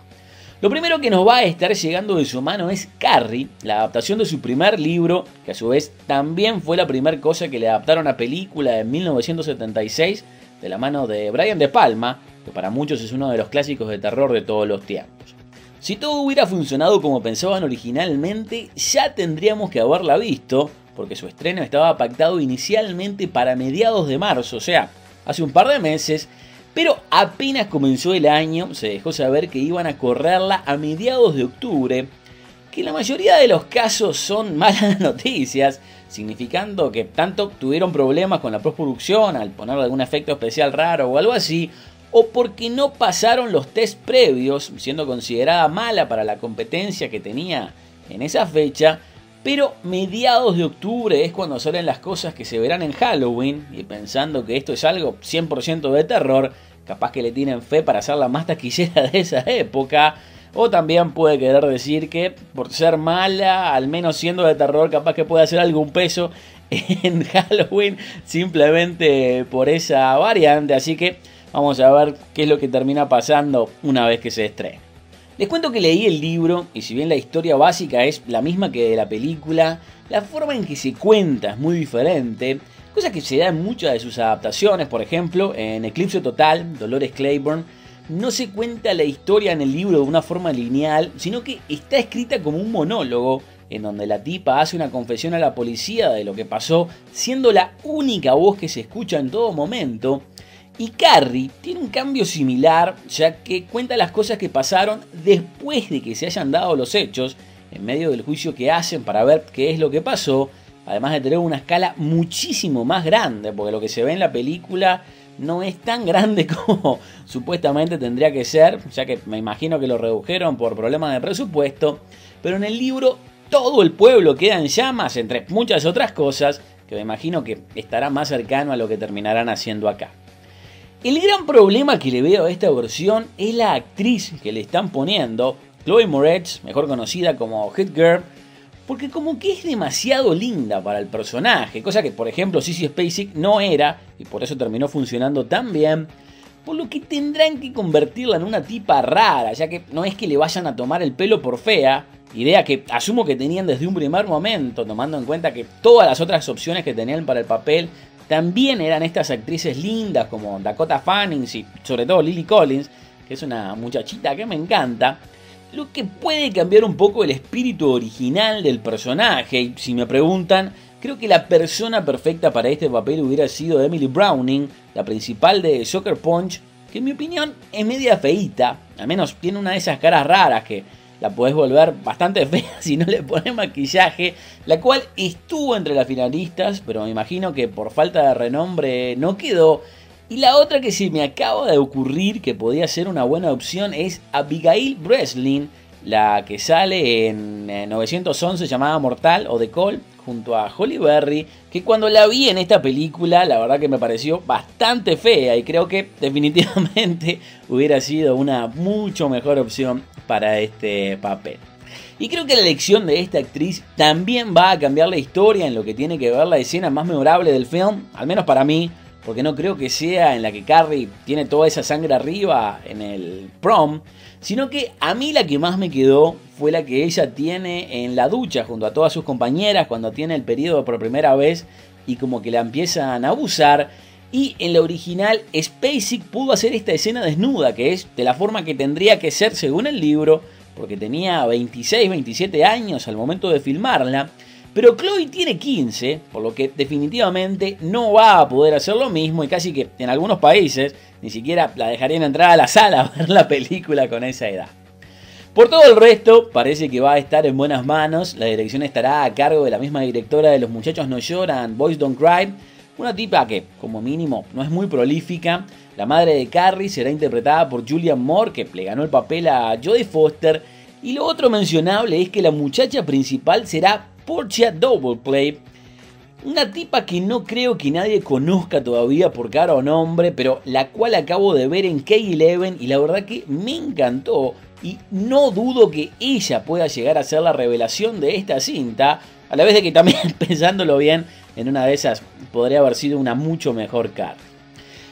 A: Lo primero que nos va a estar llegando de su mano es Carrie, la adaptación de su primer libro, que a su vez también fue la primera cosa que le adaptaron a película en 1976 de la mano de Brian De Palma, que para muchos es uno de los clásicos de terror de todos los tiempos. Si todo hubiera funcionado como pensaban originalmente, ya tendríamos que haberla visto, porque su estreno estaba pactado inicialmente para mediados de marzo, o sea, hace un par de meses, Pero apenas comenzó el año, se dejó saber que iban a correrla a mediados de octubre, que la mayoría de los casos son [laughs] malas noticias, significando que tanto tuvieron problemas con la postproducción al ponerle algún efecto especial raro o algo así, o porque no pasaron los test previos, siendo considerada mala para la competencia que tenía en esa fecha, pero mediados de octubre es cuando salen las cosas que se verán en Halloween, y pensando que esto es algo 100% de terror, capaz que le tienen fe para ser la más taquillera de esa época, o también puede querer decir que por ser mala, al menos siendo de terror, capaz que puede hacer algún peso [laughs] en Halloween simplemente por esa variante, así que Vamos a ver qué es lo que termina pasando una vez que se estrena. Les cuento que leí el libro y si bien la historia básica es la misma que de la película, la forma en que se cuenta es muy diferente, cosa que se da en muchas de sus adaptaciones, por ejemplo, en Eclipse Total, Dolores Claiborne, no se cuenta la historia en el libro de una forma lineal, sino que está escrita como un monólogo, en donde la tipa hace una confesión a la policía de lo que pasó, siendo la única voz que se escucha en todo momento, y Carrie tiene un cambio similar, ya que cuenta las cosas que pasaron después de que se hayan dado los hechos, en medio del juicio que hacen para ver qué es lo que pasó, además de tener una escala muchísimo más grande, porque lo que se ve en la película no es tan grande [laughs] como supuestamente tendría que ser, ya que me imagino que lo redujeron por problemas de presupuesto, pero en el libro todo el pueblo queda en llamas, entre muchas otras cosas, que me imagino que estará más cercano a lo que terminarán haciendo acá. El gran problema que le veo a esta versión es la actriz que le están poniendo, Chloe Moretz, mejor conocida como Hit Girl, porque como que es demasiado linda para el personaje, cosa que por ejemplo Sissy Spacek no era y por eso terminó funcionando tan bien, por lo que tendrán que convertirla en una tipa rara, ya que no es que le vayan a tomar el pelo por fea, idea que asumo que tenían desde un primer momento, tomando en cuenta que todas las otras opciones que tenían para el papel también eran estas actrices lindas como Dakota Fanning y sobre todo Lily Collins, que es una muchachita que me encanta. Lo que puede cambiar un poco el espíritu original del personaje. Y si me preguntan, creo que la persona perfecta para este papel hubiera sido Emily Browning, la principal de Soccer Punch, que en mi opinión es media feita. Al menos tiene una de esas caras raras que la podés volver bastante [laughs] fea si no le pones maquillaje, la cual estuvo entre las finalistas, pero me imagino que por falta de renombre no quedó. Y la otra que se me acaba de ocurrir que podía ser una buena opción es Abigail Breslin, la que sale en 911 llamada Mortal o The Call, junto a Holly Berry, que cuando la vi en esta película, la verdad que me pareció bastante fea y creo que definitivamente [laughs] hubiera sido una mucho mejor opción para este papel. Y creo que la elección de esta actriz también va a cambiar la historia en lo que tiene que ver la escena más memorable del film, al menos para mí, porque no creo que sea en la que Carrie tiene toda esa sangre arriba en el prom, sino que a mí la que más me quedó fue la que ella tiene en la ducha junto a todas sus compañeras cuando tiene el periodo por primera vez y como que la empiezan a abusar. Y en la original, Spacek pudo hacer esta escena desnuda, que es de la forma que tendría que ser según el libro, porque tenía 26, 27 años al momento de filmarla. Pero Chloe tiene 15, por lo que definitivamente no va a poder hacer lo mismo y casi que en algunos países ni siquiera la dejarían entrar a la sala a ver la película con esa edad. Por todo el resto, parece que va a estar en buenas manos. La dirección estará a cargo de la misma directora de Los Muchachos No Lloran, Boys Don't Cry. Una tipa que, como mínimo, no es muy prolífica. La madre de Carrie será interpretada por Julian Moore, que le ganó el papel a Jodie Foster. Y lo otro mencionable es que la muchacha principal será Portia Doubleplay, una tipa que no creo que nadie conozca todavía por cara o nombre, pero la cual acabo de ver en K11 y la verdad que me encantó y no dudo que ella pueda llegar a ser la revelación de esta cinta, a la vez de que también [laughs] pensándolo bien, en una de esas podría haber sido una mucho mejor cara.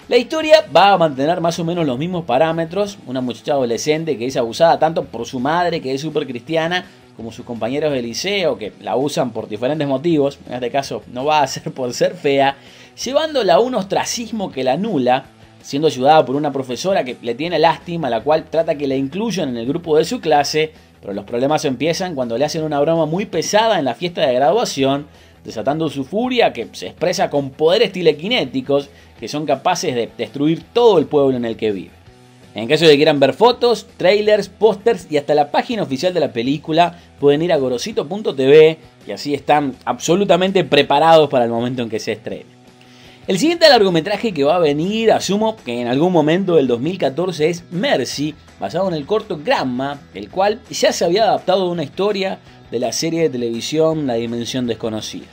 A: La historia va a mantener más o menos los mismos parámetros, una muchacha adolescente que es abusada tanto por su madre, que es súper cristiana, como sus compañeros de liceo que la usan por diferentes motivos, en este caso no va a ser [laughs] por ser fea, llevándola a un ostracismo que la anula, siendo ayudada por una profesora que le tiene lástima, la cual trata que la incluyan en el grupo de su clase, pero los problemas empiezan cuando le hacen una broma muy pesada en la fiesta de graduación, desatando su furia que se expresa con poderes telequinéticos que son capaces de destruir todo el pueblo en el que vive. En caso de que quieran ver fotos, trailers, pósters y hasta la página oficial de la película, pueden ir a gorosito.tv y así están absolutamente preparados para el momento en que se estrene. El siguiente largometraje que va a venir, asumo que en algún momento del 2014, es Mercy, basado en el corto Gramma, el cual ya se había adaptado a una historia de la serie de televisión La Dimensión Desconocida.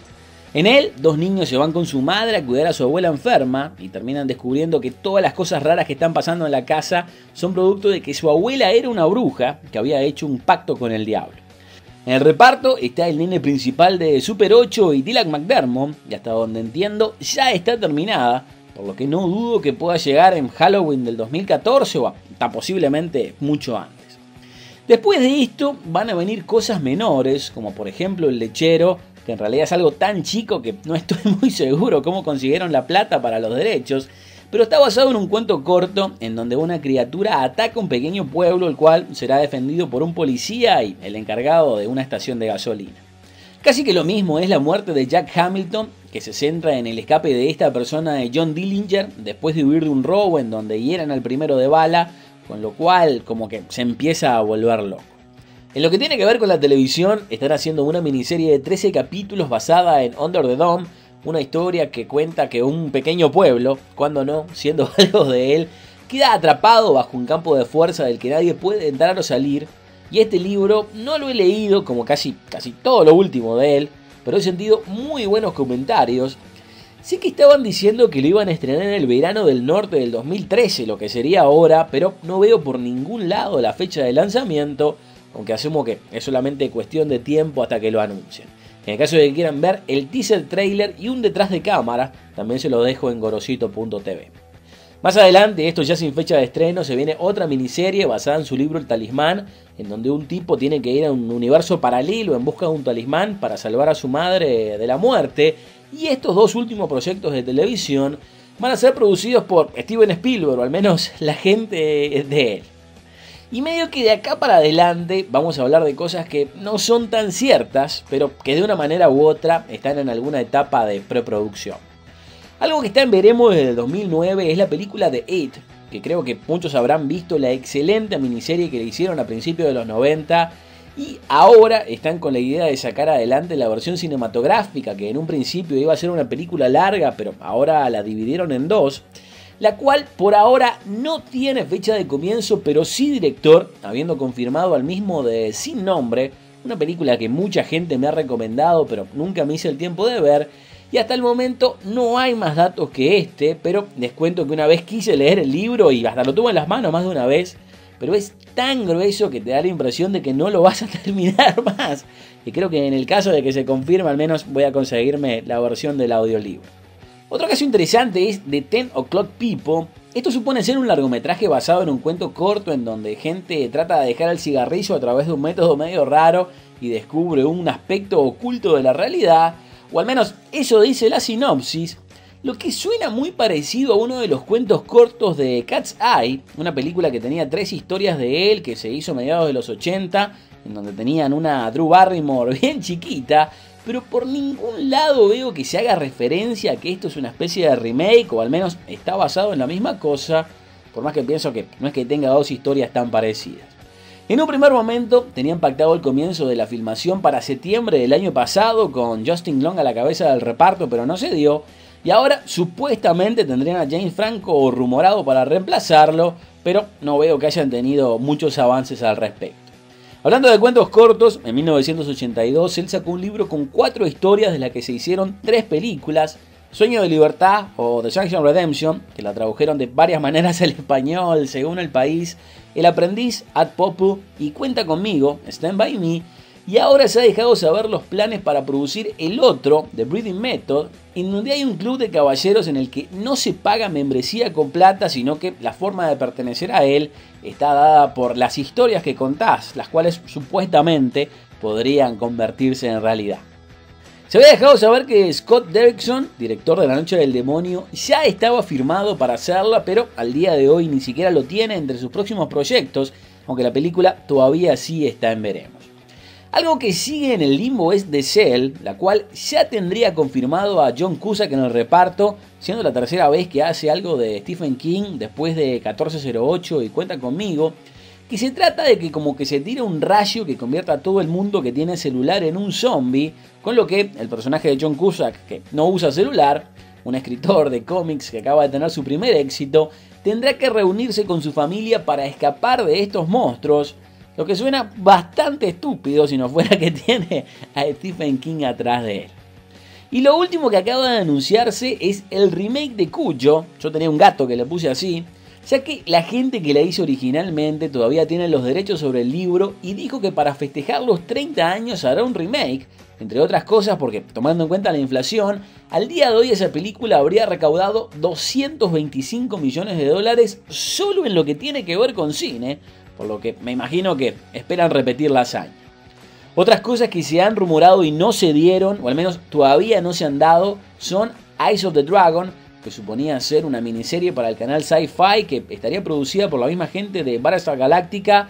A: En él, dos niños se van con su madre a cuidar a su abuela enferma y terminan descubriendo que todas las cosas raras que están pasando en la casa son producto de que su abuela era una bruja que había hecho un pacto con el diablo. En el reparto está el nene principal de Super 8 y Dylan McDermott, y hasta donde entiendo ya está terminada, por lo que no dudo que pueda llegar en Halloween del 2014 o hasta posiblemente mucho antes. Después de esto van a venir cosas menores, como por ejemplo el lechero, que en realidad es algo tan chico que no estoy [laughs] muy seguro cómo consiguieron la plata para los derechos, pero está basado en un cuento corto en donde una criatura ataca un pequeño pueblo el cual será defendido por un policía y el encargado de una estación de gasolina. Casi que lo mismo es la muerte de Jack Hamilton, que se centra en el escape de esta persona de John Dillinger después de huir de un robo en donde hieran al primero de bala, con lo cual como que se empieza a volver loco. En lo que tiene que ver con la televisión, están haciendo una miniserie de 13 capítulos basada en Under the Dome, una historia que cuenta que un pequeño pueblo, cuando no, siendo [laughs] algo de él, queda atrapado bajo un campo de fuerza del que nadie puede entrar o salir. Y este libro no lo he leído como casi, casi todo lo último de él, pero he sentido muy buenos comentarios. Sé que estaban diciendo que lo iban a estrenar en el verano del norte del 2013, lo que sería ahora, pero no veo por ningún lado la fecha de lanzamiento, aunque asumo que es solamente cuestión de tiempo hasta que lo anuncien. En el caso de que quieran ver el teaser trailer y un detrás de cámara, también se lo dejo en gorosito.tv. Más adelante, esto ya sin fecha de estreno, se viene otra miniserie basada en su libro El Talismán, en donde un tipo tiene que ir a un universo paralelo en busca de un talismán para salvar a su madre de la muerte. Y estos dos últimos proyectos de televisión van a ser producidos por Steven Spielberg, o al menos [laughs] la gente de él. Y medio que de acá para adelante vamos a hablar de cosas que no son tan ciertas, pero que de una manera u otra están en alguna etapa de preproducción. Algo que está en veremos desde el 2009 es la película de It, que creo que muchos habrán visto la excelente miniserie que le hicieron a principios de los 90 y ahora están con la idea de sacar adelante la versión cinematográfica, que en un principio iba a ser una película larga, pero ahora la dividieron en dos la cual por ahora no tiene fecha de comienzo, pero sí director, habiendo confirmado al mismo de Sin Nombre, una película que mucha gente me ha recomendado, pero nunca me hice el tiempo de ver. Y hasta el momento no hay más datos que este, pero les cuento que una vez quise leer el libro y hasta lo tuve en las manos más de una vez, pero es tan grueso que te da la impresión de que no lo vas a [laughs] terminar más. Y creo que en el caso de que se confirme, al menos voy a conseguirme la versión del audiolibro. Otro caso interesante es The Ten O'Clock People. Esto supone ser un largometraje basado en un cuento corto en donde gente trata de dejar el cigarrillo a través de un método medio raro y descubre un aspecto oculto de la realidad, o al menos eso dice la sinopsis, lo que suena muy parecido a uno de los cuentos cortos de Cat's Eye, una película que tenía tres historias de él que se hizo a mediados de los 80, en donde tenían una Drew Barrymore [laughs] bien chiquita pero por ningún lado veo que se haga referencia a que esto es una especie de remake o al menos está basado en la misma cosa, por más que pienso que no es que tenga dos historias tan parecidas. En un primer momento tenían pactado el comienzo de la filmación para septiembre del año pasado con Justin Long a la cabeza del reparto, pero no se dio. Y ahora supuestamente tendrían a James Franco rumorado para reemplazarlo, pero no veo que hayan tenido muchos avances al respecto. Hablando de cuentos cortos, en 1982 él sacó un libro con cuatro historias de las que se hicieron tres películas. Sueño de Libertad o The Sanction Redemption, que la tradujeron de varias maneras al español según el país, El Aprendiz, Ad Popu y Cuenta conmigo, Stand By Me, y ahora se ha dejado saber los planes para producir el otro, The Breathing Method, en donde hay un club de caballeros en el que no se paga membresía con plata, sino que la forma de pertenecer a él está dada por las historias que contás, las cuales supuestamente podrían convertirse en realidad. Se había dejado saber que Scott Derrickson, director de La Noche del Demonio, ya estaba firmado para hacerla, pero al día de hoy ni siquiera lo tiene entre sus próximos proyectos, aunque la película todavía sí está en veremos. Algo que sigue en el limbo es The Cell, la cual ya tendría confirmado a John Cusack en el reparto, siendo la tercera vez que hace algo de Stephen King después de 1408 y Cuenta conmigo, que se trata de que como que se tira un rayo que convierta a todo el mundo que tiene celular en un zombie, con lo que el personaje de John Cusack, que no usa celular, un escritor de cómics que acaba de tener su primer éxito, tendrá que reunirse con su familia para escapar de estos monstruos, lo que suena bastante estúpido si no fuera que [laughs] tiene a Stephen King atrás de él. Y lo último que acaba de anunciarse es el remake de Cuyo. Yo tenía un gato que le puse así. Ya que la gente que la hizo originalmente todavía tiene los derechos sobre el libro y dijo que para festejar los 30 años hará un remake, entre otras cosas porque tomando en cuenta la inflación, al día de hoy esa película habría recaudado 225 millones de dólares solo en lo que tiene que ver con cine, por lo que me imagino que esperan repetir la hazaña. Otras cosas que se han rumorado y no se dieron, o al menos todavía no se han dado, son Eyes of the Dragon, que suponía ser una miniserie para el canal Sci-Fi que estaría producida por la misma gente de Battlestar Galactica,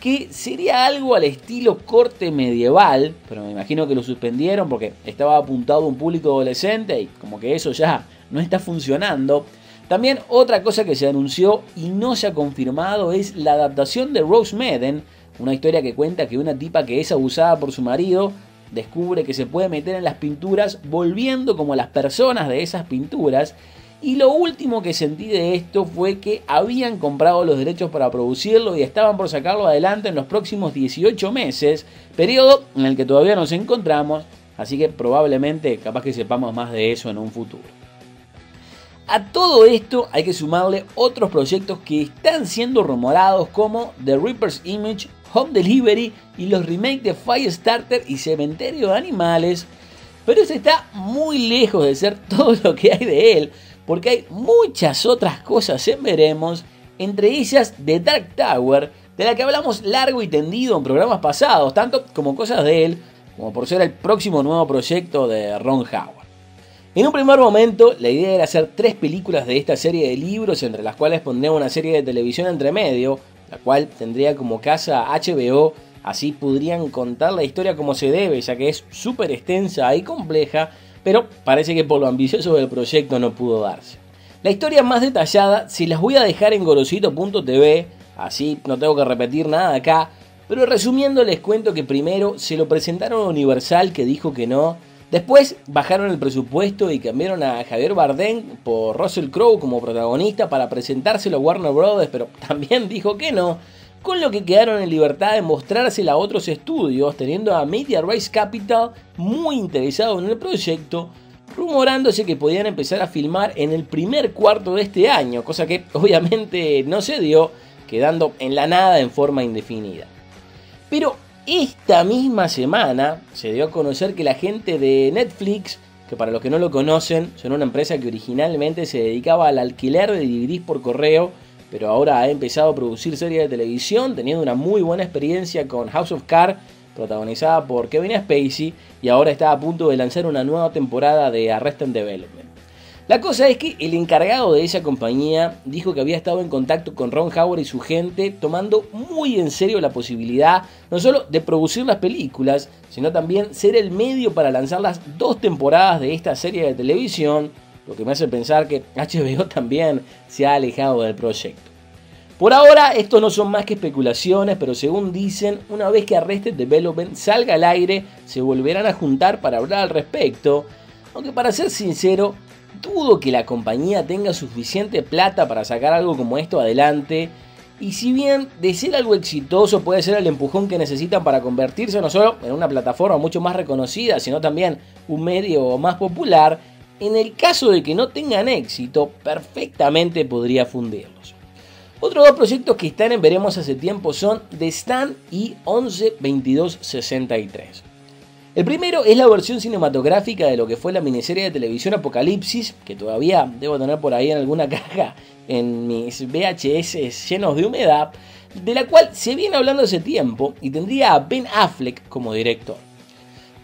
A: que sería algo al estilo corte medieval, pero me imagino que lo suspendieron porque estaba apuntado a un público adolescente y como que eso ya no está funcionando. También otra cosa que se anunció y no se ha confirmado es la adaptación de Rose Madden, una historia que cuenta que una tipa que es abusada por su marido descubre que se puede meter en las pinturas volviendo como las personas de esas pinturas. Y lo último que sentí de esto fue que habían comprado los derechos para producirlo y estaban por sacarlo adelante en los próximos 18 meses, periodo en el que todavía nos encontramos, así que probablemente capaz que sepamos más de eso en un futuro. A todo esto hay que sumarle otros proyectos que están siendo rumorados como The Reaper's Image, Home Delivery y los remakes de Firestarter y Cementerio de Animales. Pero eso está muy lejos de ser [laughs] todo lo que hay de él, porque hay muchas otras cosas en veremos, entre ellas The Dark Tower, de la que hablamos largo y tendido en programas pasados, tanto como cosas de él, como por ser el próximo nuevo proyecto de Ron Howard. En un primer momento, la idea era hacer tres películas de esta serie de libros, entre las cuales pondría una serie de televisión entre medio, la cual tendría como casa HBO, así podrían contar la historia como se debe, ya que es súper extensa y compleja, pero parece que por lo ambicioso del proyecto no pudo darse. La historia más detallada si las voy a dejar en gorosito.tv, así no tengo que repetir nada acá, pero resumiendo les cuento que primero se lo presentaron a Universal que dijo que no, Después bajaron el presupuesto y cambiaron a Javier Bardem por Russell Crowe como protagonista para presentárselo a Warner Bros., pero [laughs] también dijo que no, con lo que quedaron en libertad de mostrársela a otros estudios, teniendo a Media Race Capital muy interesado en el proyecto, rumorándose que podían empezar a filmar en el primer cuarto de este año, cosa que [laughs] obviamente no se dio, quedando en la nada en forma indefinida. Pero esta misma semana se dio a conocer que la gente de Netflix, que para los que no lo conocen, son una empresa que originalmente se dedicaba al alquiler de DVDs por correo, pero ahora ha empezado a producir series de televisión, teniendo una muy buena experiencia con House of Cards, protagonizada por Kevin Spacey, y ahora está a punto de lanzar una nueva temporada de Arrested Development. La cosa es que el encargado de esa compañía dijo que había estado en contacto con Ron Howard y su gente, tomando muy en serio la posibilidad no solo de producir las películas, sino también ser el medio para lanzar las dos temporadas de esta serie de televisión, lo que me hace pensar que HBO también se ha alejado del proyecto. Por ahora, esto no son más que especulaciones, pero según dicen, una vez que Arrested Development salga al aire, se volverán a juntar para hablar al respecto. Aunque para ser sincero, dudo que la compañía tenga suficiente plata para sacar algo como esto adelante. Y si bien de ser algo exitoso puede ser el empujón que necesitan para convertirse no solo en una plataforma mucho más reconocida, sino también un medio más popular, en el caso de que no tengan éxito, perfectamente podría fundirlos. Otros dos proyectos que están en veremos hace tiempo son The Stand y 112263. El primero es la versión cinematográfica de lo que fue la miniserie de televisión Apocalipsis, que todavía debo tener por ahí en alguna [laughs] caja en mis VHS llenos de humedad, de la cual se viene hablando hace tiempo y tendría a Ben Affleck como director.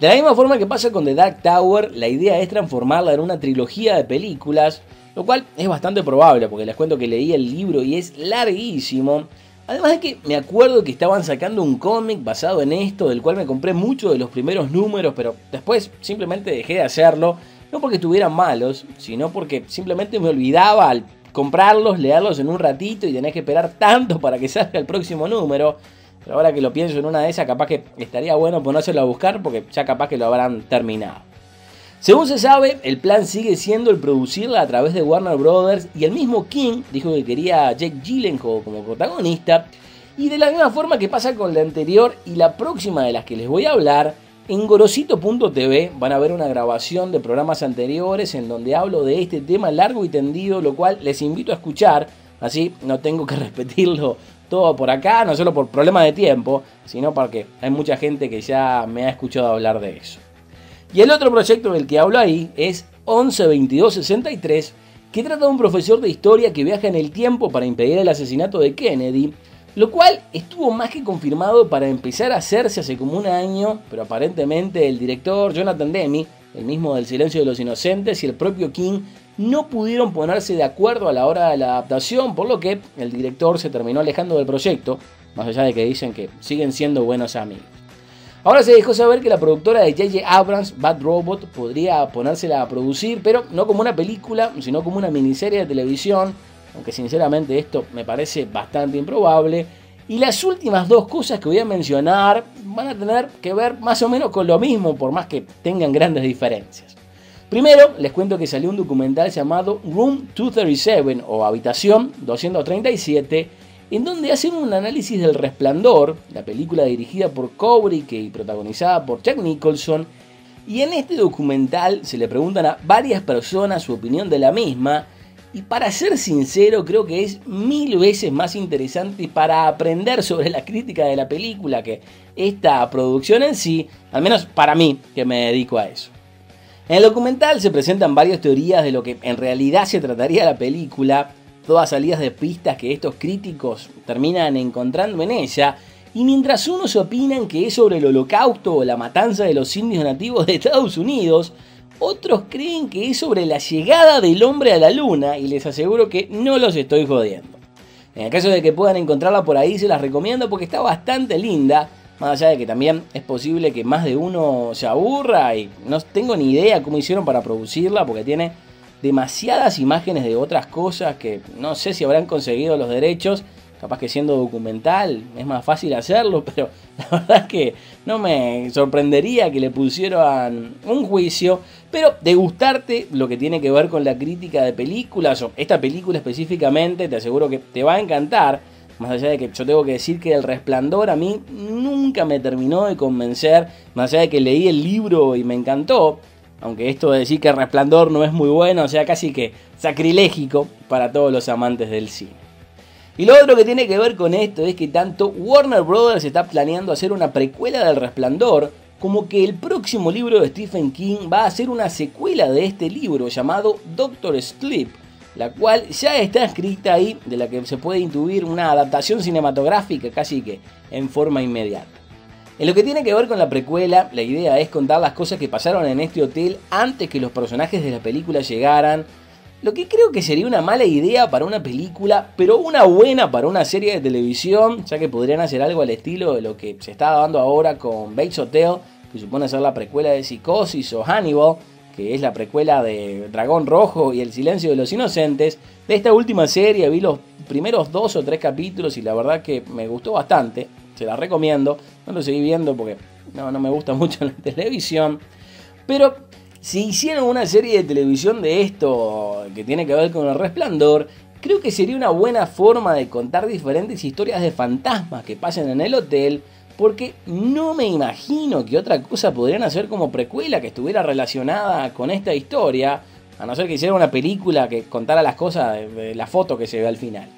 A: De la misma forma que pasa con The Dark Tower, la idea es transformarla en una trilogía de películas, lo cual es bastante probable porque les cuento que leí el libro y es larguísimo, Además de que me acuerdo que estaban sacando un cómic basado en esto, del cual me compré muchos de los primeros números, pero después simplemente dejé de hacerlo, no porque estuvieran malos, sino porque simplemente me olvidaba al comprarlos, leerlos en un ratito y tenés que esperar tanto para que [laughs] salga el próximo número. Pero ahora que lo pienso en una de esas, capaz que estaría bueno ponérselo a buscar porque ya capaz que lo habrán terminado. Según se sabe, el plan sigue siendo el producirla a través de Warner Brothers y el mismo King dijo que quería a Jake Gyllenhaal como protagonista. Y de la misma forma que pasa con la anterior y la próxima de las que les voy a hablar, en gorosito.tv van a ver una grabación de programas anteriores en donde hablo de este tema largo y tendido, lo cual les invito a escuchar, así no tengo que [laughs] repetirlo todo por acá, no solo por problemas de tiempo, sino porque hay mucha gente que ya me ha escuchado hablar de eso. Y el otro proyecto del que hablo ahí es 112263, que trata de un profesor de historia que viaja en el tiempo para impedir el asesinato de Kennedy, lo cual estuvo más que confirmado para empezar a hacerse hace como un año, pero aparentemente el director Jonathan Demme, el mismo del Silencio de los Inocentes, y el propio King no pudieron ponerse de acuerdo a la hora de la adaptación, por lo que el director se terminó alejando del proyecto, más allá de que dicen que siguen siendo buenos amigos. Ahora se dejó saber que la productora de J.J. Abrams, Bad Robot, podría ponérsela a producir, pero no como una película, sino como una miniserie de televisión, aunque sinceramente esto me parece bastante improbable. Y las últimas dos cosas que voy a mencionar van a tener que ver más o menos con lo mismo, por más que tengan grandes diferencias. Primero, les cuento que salió un documental llamado Room 237 o Habitación 237 en donde hacen un análisis del Resplandor, la película dirigida por Kubrick y protagonizada por Jack Nicholson, y en este documental se le preguntan a varias personas su opinión de la misma, y para ser sincero creo que es mil veces más interesante para aprender sobre la crítica de la película que esta producción en sí, al menos para mí que me dedico a eso. En el documental se presentan varias teorías de lo que en realidad se trataría la película, todas salidas de pistas que estos críticos terminan encontrando en ella, y mientras unos opinan que es sobre el holocausto o la matanza de los indios nativos de Estados Unidos, otros creen que es sobre la llegada del hombre a la luna y les aseguro que no los estoy jodiendo. En el caso de que puedan encontrarla por ahí se las recomiendo porque está bastante linda, más allá de que también es posible que más de uno se aburra y no tengo ni idea cómo hicieron para producirla porque tiene demasiadas imágenes de otras cosas que no sé si habrán conseguido los derechos. Capaz que siendo documental es más fácil hacerlo, [laughs] pero la verdad es que no me sorprendería que le pusieran un juicio. Pero de gustarte lo que tiene que ver con la crítica de películas, o esta película específicamente, te aseguro que te va a encantar. Más allá de que yo tengo que decir que El Resplandor a mí nunca me terminó de convencer, más allá de que leí el libro y me encantó, aunque esto de decir que Resplandor no es muy bueno, o sea, casi que sacrilégico para todos los amantes del cine. Y lo otro que tiene que ver con esto es que tanto Warner Brothers está planeando hacer una precuela del Resplandor, como que el próximo libro de Stephen King va a ser una secuela de este libro llamado Doctor Sleep, la cual ya está escrita ahí, de la que se puede intuir una adaptación cinematográfica casi que en forma inmediata. En lo que tiene que ver con la precuela, la idea es contar las cosas que pasaron en este hotel antes que los personajes de la película llegaran. Lo que creo que sería una mala idea para una película, pero una buena para una serie de televisión, ya que podrían hacer algo al estilo de lo que se está dando ahora con Bates Hotel, que supone ser la precuela de Psicosis o Hannibal, que es la precuela de Dragón Rojo y El Silencio de los Inocentes. De esta última serie vi los primeros dos o tres capítulos y la verdad que me gustó bastante se la recomiendo. No lo seguí viendo porque no, no me gusta [laughs] mucho la televisión. Pero si hicieron una serie de televisión de esto que tiene que ver con el resplandor, creo que sería una buena forma de contar diferentes historias de fantasmas que pasen en el hotel. Porque no me imagino que otra cosa podrían hacer como precuela que estuviera relacionada con esta historia. A no ser que hiciera una película que contara las cosas de la foto que se ve al final.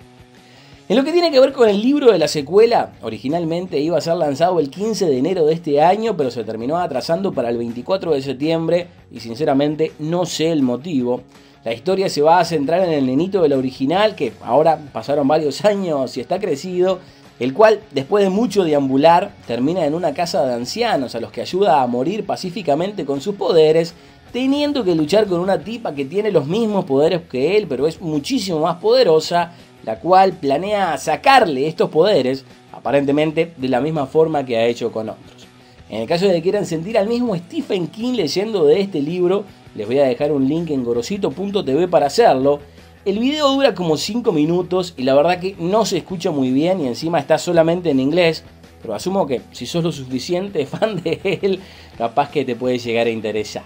A: En lo que tiene que ver con el libro de la secuela, originalmente iba a ser lanzado el 15 de enero de este año, pero se terminó atrasando para el 24 de septiembre y sinceramente no sé el motivo. La historia se va a centrar en el nenito del original, que ahora pasaron varios años y está crecido, el cual, después de mucho deambular, termina en una casa de ancianos a los que ayuda a morir pacíficamente con sus poderes, teniendo que luchar con una tipa que tiene los mismos poderes que él, pero es muchísimo más poderosa la cual planea sacarle estos poderes, aparentemente de la misma forma que ha hecho con otros. En el caso de que quieran sentir al mismo Stephen King leyendo de este libro, les voy a dejar un link en gorosito.tv para hacerlo. El video dura como 5 minutos y la verdad que no se escucha muy bien y encima está solamente en inglés, pero asumo que si sos lo suficiente [laughs] fan de él, capaz que te puede llegar a interesar.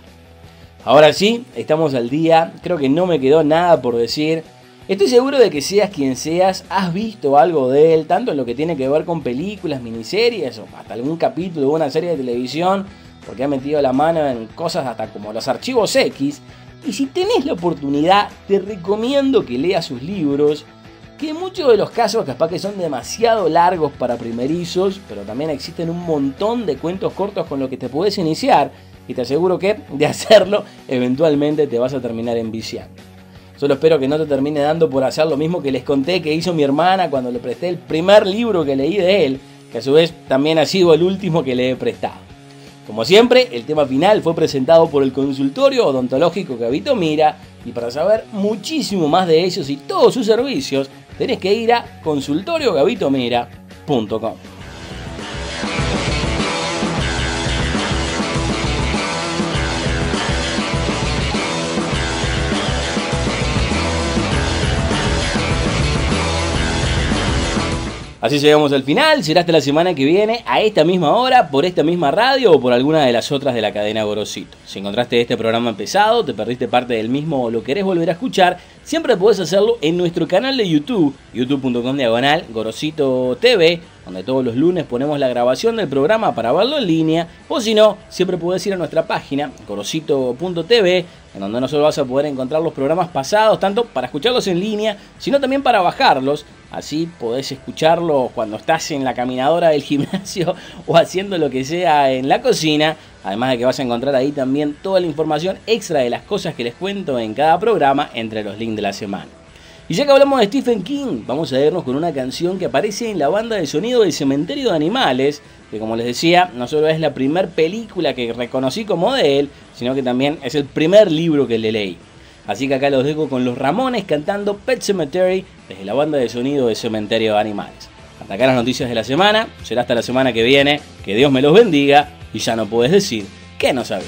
A: Ahora sí, estamos al día, creo que no me quedó nada por decir. Estoy seguro de que seas quien seas, has visto algo de él, tanto en lo que tiene que ver con películas, miniseries o hasta algún capítulo de una serie de televisión, porque ha metido la mano en cosas hasta como los archivos X. Y si tenés la oportunidad, te recomiendo que leas sus libros, que en muchos de los casos capaz que son demasiado largos para primerizos, pero también existen un montón de cuentos cortos con los que te puedes iniciar y te aseguro que de hacerlo eventualmente te vas a terminar enviciando. Solo espero que no te termine dando por hacer lo mismo que les conté que hizo mi hermana cuando le presté el primer libro que leí de él, que a su vez también ha sido el último que le he prestado. Como siempre, el tema final fue presentado por el consultorio odontológico Gabito Mira y para saber muchísimo más de ellos y todos sus servicios, tenés que ir a consultoriogavitomira.com. Así llegamos al final, será hasta la semana que viene, a esta misma hora, por esta misma radio o por alguna de las otras de la cadena Gorosito. Si encontraste este programa empezado, te perdiste parte del mismo o lo querés volver a escuchar, siempre podés hacerlo en nuestro canal de YouTube, youtube.com diagonal Gorosito TV, donde todos los lunes ponemos la grabación del programa para verlo en línea, o si no, siempre podés ir a nuestra página, gorosito.tv, en donde no solo vas a poder encontrar los programas pasados, tanto para escucharlos en línea, sino también para bajarlos. Así podés escucharlo cuando estás en la caminadora del [laughs] gimnasio o haciendo lo que sea en la cocina. Además de que vas a encontrar ahí también toda la información extra de las cosas que les cuento en cada programa entre los links de la semana. Y ya que hablamos de Stephen King, vamos a irnos con una canción que aparece en la banda de sonido del Cementerio de Animales, que como les decía, no solo es la primera película que reconocí como de él, sino que también es el primer libro que le leí. Así que acá los dejo con los Ramones cantando Pet Cemetery desde la banda de sonido de Cementerio de Animales. Hasta acá las noticias de la semana, será hasta la semana que viene, que Dios me los bendiga y ya no puedes decir que no sabes.